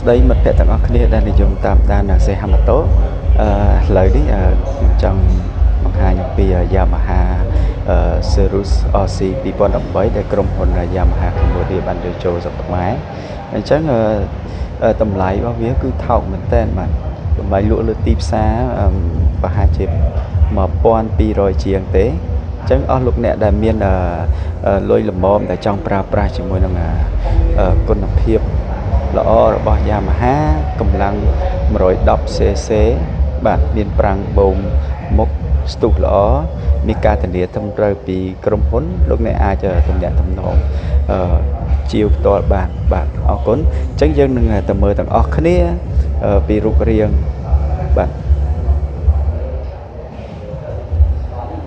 ស្តីមិត្តភ័ក្តិទាំងអស់គ្នាដែលនិយមតាមដានសេហាម៉ូតូអឺឥឡូវនេះខ្ញុំចង់បង្ហាញអំពី Yamaha Cirrus RC 2018ដែលក្រុមហ៊ុន Yamaha Cambodia បានយកចូលស្រុកខ្មែរអញ្ចឹងតម្លៃរបស់វាគឺថោកមែនតើបាទតម្លៃលក់លើទីផ្សារប្រហែលជា1200ជាងទេអញ្ចឹងអស់លោកអ្នកដែលមានលុយល្មមដែលចង់ប្រើប្រាស់ជាមួយនឹងគុណភាព ល្អរបស់ Yamaha កម្លាំង 110cc បាទមានប្រាំងបូមមុខស្ទុះល្អមានការធានាត្រឹមត្រូវពីក្រុមហ៊ុនលោកអ្នកអាចទំនាក់ទំនងអឺជាវផ្ទាល់បានបាទអរគុណអញ្ចឹងយើងនឹងទៅមើលទាំងអស់គ្នាពីរូបរាងបាទ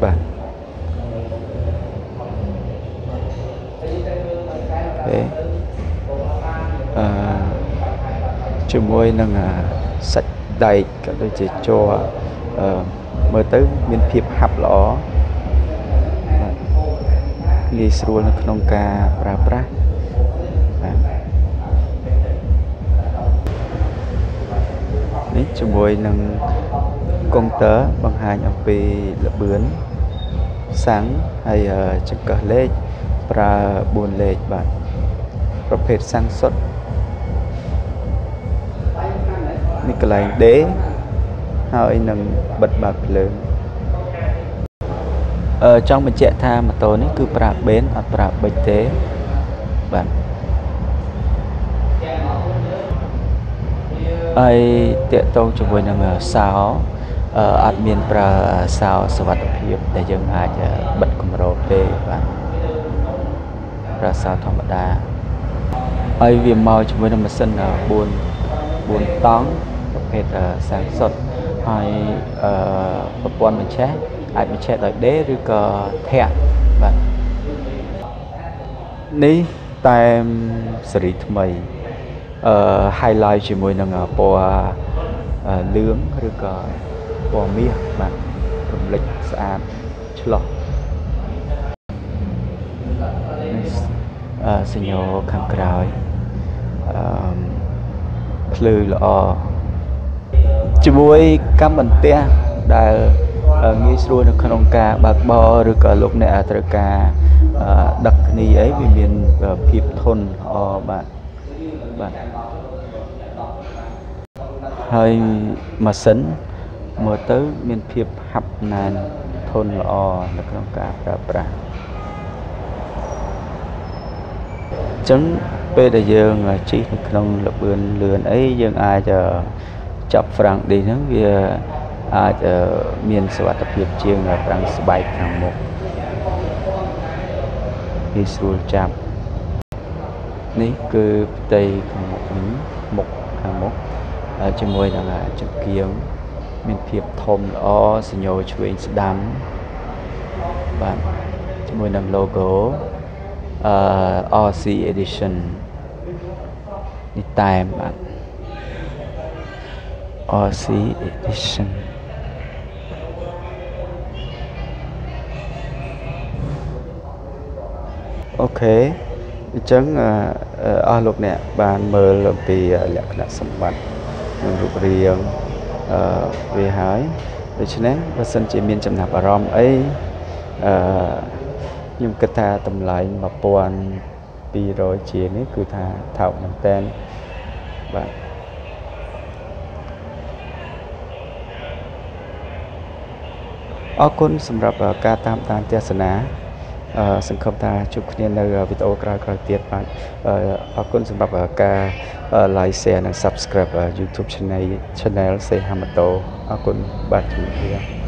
បាទទេអឺ ជាមួយនឹងសាច់ដែកក៏ដូចជាជ័រអឺមើលទៅមានភាពហាប់ល្អបាទងាយស្រួលនៅក្នុងការប្រើប្រាស់បាទនេះជាមួយនឹងកុងទ័របង្ហាញអំពីល្បឿនសាំងហើយចង្កឹះលេខប្រើ4លេខបាទប្រភេទសាំងសុទ្ធ នេះកន្លែងដេហើយនឹងបិទបើកភ្លើងអឺចង់បញ្ជាក់ថាម៉ូតូនេះគឺប្រើបេនអត់ប្រើប៊ិចទេបាទហើយតកតងជាមួយនឹងសោអត់មានប្រើសោសវត្ថភាពដែលយើងអាចបិទគម្របទេបាទប្រើសោធម្មតាហើយវាមកជាមួយនឹងម៉ាស៊ីន4 4តង់ប្រ ភេទសាំងសុទ្ធហើយអឺប្រព័ន្ធបញ្ឆេះអាចបញ្ឆេះដោយដេឬក៏ធាក់បាទនេះតែមសេរីថ្មីអឺ highlight ជាមួយនឹងពណ៌លឿងឬក៏ពណ៌មាសបាទរំលេចស្អាតឆ្លោះអឺសញ្ញោខាងក្រោយអឺភ្លឺល្អ ជាមួយកម្មបន្ទះដែលងាយស្រួលនៅក្នុងការបើកបរឬក៏លោកអ្នកត្រូវការដឹកគ្នាអីវាមានភាពធន់ល្អបាទបាទហើយម៉ាស៊ីនមើលទៅមានភាពហាប់ណែនធន់ល្អនៅក្នុងការប្រើប្រាស់អញ្ចឹងពេលដែលយើងជិះនៅក្នុងល្បឿនលឿនអីយើងអាច ចាប់ហ្វ្រាំងឌីហ្នឹងវាអាចមានសុវត្ថិភាពជាងហ្វ្រាំងស្បែកខាងមុខវាស្រួលចាប់នេះគឺផ្ទៃខាងមុខនេះមុខខាងមុខជាមួយនឹងចង្គៀងមានភាពធំល្អសញ្ញោឆ្វេងស្ដាំបាទជាមួយនឹង logo អឺ RC edition នេះតែមបាទ RC edition អូខេអញ្ចឹងអស់លោកអ្នកបានមើលអំពីលក្ខណៈសម្បត្តិនិងរូបរាងអឺវាហើយដូច្នេះបើសិនជាមានចំណាប់អារម្មណ៍អីអឺខ្ញុំគិតថាតម្លៃ1200ជានេះគឺថាថោកមែនតើបាទ អរគុណសម្រាប់ការតាមដានទស្សនាសង្ឃឹមថាជួបគ្នានៅវីដេអូក្រោយៗទៀតបាទអរគុណសម្រាប់ការ like share និង subscribe YouTube channel channel សេហាម៉ូតូអរគុណបាទជំរាបលា